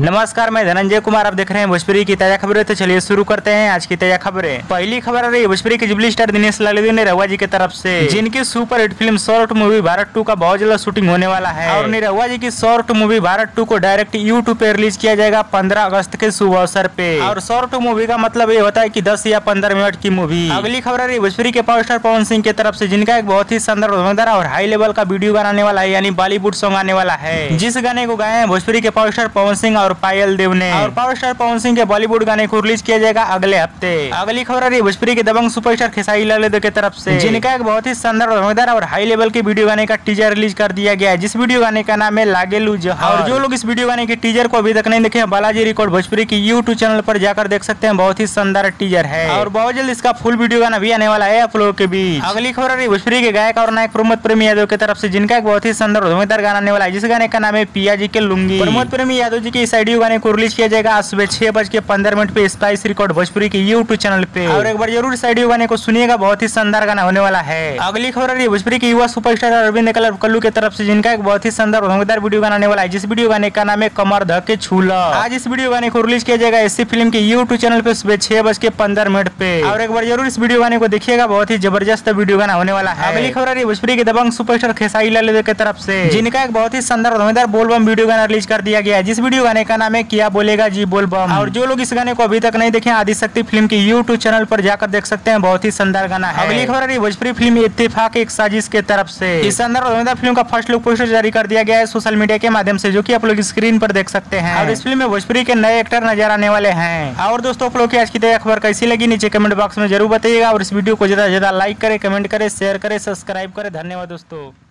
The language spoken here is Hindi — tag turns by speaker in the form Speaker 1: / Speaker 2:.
Speaker 1: नमस्कार, मैं धनंजय कुमार। आप देख रहे हैं भोजपुरी की ताज़ा खबरें। तो चलिए शुरू करते हैं आज की ताज़ा खबरें। पहली खबर आ रही है, भोजपुरी के जुबली स्टार दिनेश लालू ने रहुआ जी की तरफ़ से। जिनकी super hit film short movie Bharat two का बहुत जल्द शूटिंग होने वाला है। और निरहुआ जी की शॉर्ट मूवी भारत टू को डायरेक्ट यूट्यूब पे रिलीज़ किया जाएगा पंद्रह अगस्त के शुभ अवसर पे। और शॉर्ट मूवी का मतलब ये होता है की दस या पंद्रह मिनट की मूवी। अगली खबर आ रही है, भोजपुरी के पावर स्टार पवन सिंह की तरफ़ से, जिनका एक बहुत ही शानदार धमाकेदार और हाई लेवल का वीडियो बनाने वाला है, यानी बॉलीवुड सॉन्ग आने वाला है। जिस गाने को गाए हैं, भोजपुरी के पावर स्टार पवन सिंह और पायल देव ने। और पावर स्टार पवन सिंह के बॉलीवुड गाने को रिलीज़ किया जाएगा अगले हफ़्ते। अगली खबर आ रही भोजपुरी के दबंग सुपरस्टार खेसारी लाल यादव की तरफ़ से। जिनका एक बहुत ही शानदार और और हाई लेवल के वीडियो गाने का टीजर रिलीज़ कर दिया गया है। जिस वीडियो गाने का नाम है लागेलू जहर और जो लोग इस वीडियो गाने के टीजर को अभी तक नहीं देखे बालाजी रिकॉर्ड भोजपुरी की यूट्यूब चैनल पर जाकर देख सकते हैं। बहुत ही शानदार टीजर है। और बहुत जल्द इसका फुल वीडियो गाना भी आने वाला है आप लोगों के बीच। अगली खबर आ रही भोजपुरी के गायक और नायक प्रमोद प्रेमी यादव की तरफ़ से। जिनका एक बहुत ही शानदार और धमाकेदार गाना आने वाला है। जिस गाने का नाम है पिया जी के लुंगी। प्रमोद प्रेमी यादव जी के इस ऑडियो गाने को रिलीज़ किया जाएगा। आज सुबह छह बज के पंद्रह मिनट पे स्पाइस रिकॉर्ड भोजपुरी के यूट्यूब चैनल पे। और एक बार ज़रूर इस ऑडियो गाने को सुनिएगा बहुत ही शानदार गाना होने वाला है। अगली खबर रही भोजपुरी के युवा सुपरस्टार अरविंद कलर कल्लू की तरफ़ से जिनका एक बहुत ही शानदार धमाकेदार वीडियो गाना आने वाला है। जिस वीडियो गाने का नाम है कमर धके छूला। आज इस वीडियो गाने को रिलीज़ किया जाएगा इसी फ़िल्म के यूट्यूब चैनल पे सुबह छह बज के पंद्रह मिनट पे। और एक बार ज़रूर इस वीडियो गाने को देखिएगा बहुत ही ज़बरदस्त वीडियो गाना होने वाला है। अगली खबर रही भोजपुरी के दबंग सुपरस्टार खेसारी लाल की तरफ़ से। जिनका एक बहुत ही शानदार धमाकेदार बोलबम वीडियो गाना रिलीज़ कर दिया गया है। जिस वीडियो गाने का नाम है किया बोलेगा जी बोलबम और जो लोग इस गाने को अभी तक नहीं देखे आदि शक्ति फ़िल्म के यूट्यूब चैनल पर जाकर देख सकते हैं। बहुत ही शानदार गाना है। अगली खबर है भोजपुरी फ़िल्म इत्तेफाक एक साजिश के तरफ़ से। इस और फ़िल्म का फ़र्स्ट लुक पोस्टर जारी कर दिया गया है सोशल मीडिया के माध्यम से जो की आप लोग स्क्रीन पर देख सकते हैं। और इस फ़िल्म में भोजपुरी के नए एक्टर नज़र आने वाले हैं। और दोस्तों आप लोग की आज की तय खबर कैसी लगी नीचे कमेंट बॉक्स में ज़रूर बताइएगा। और इस वीडियो को ज़्यादा से ज़्यादा लाइक करे कमेंट करें शेयर करे सब्सक्राइब करें। धन्यवाद दोस्तों।